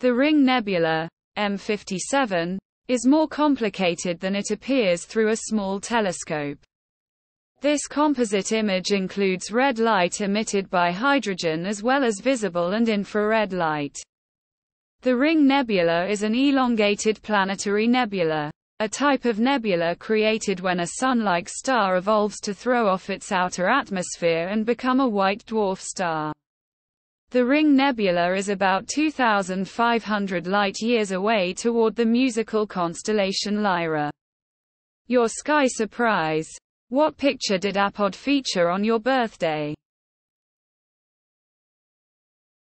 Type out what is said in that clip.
The Ring Nebula, M57, is more complicated than it appears through a small telescope. This composite image includes red light emitted by hydrogen as well as visible and infrared light. The Ring Nebula is an elongated planetary nebula, a type of nebula created when a Sun-like star evolves to throw off its outer atmosphere and become a white dwarf star. The Ring Nebula is about 2,500 light-years away toward the musical constellation Lyra. Your sky surprise. What picture did Apod feature on your birthday?